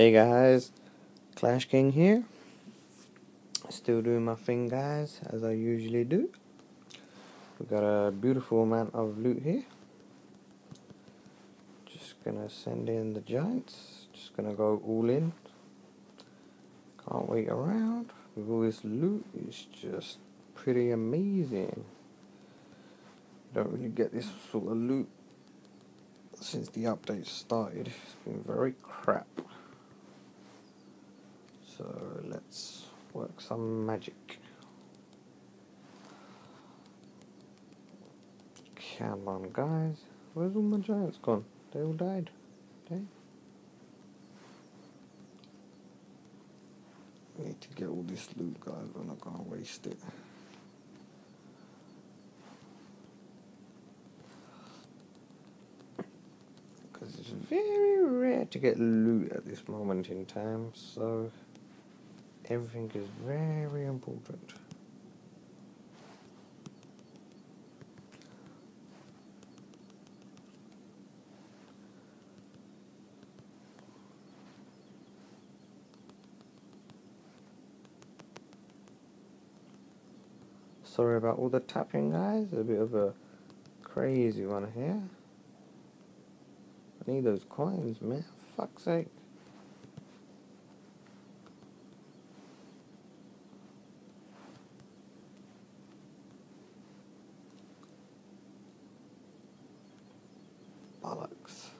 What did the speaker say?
Hey guys, Clash King here. Still doing my thing, guys, as I usually do. We got a beautiful amount of loot here. Just gonna send in the giants. Just gonna go all in. Can't wait around with all this loot. It's just pretty amazing. Don't really get this sort of loot since the update started. It's been very crap. So let's work some magic. Come on, guys. Where's all my giants gone? They all died. Okay. Need to get all this loot, guys. I'm not gonna waste it. Because it's very rare to get loot at this moment in time, so everything is very important. Sorry about all the tapping, guys. A bit of a crazy one here. I need those coins, man. Fuck's sake. Bollocks.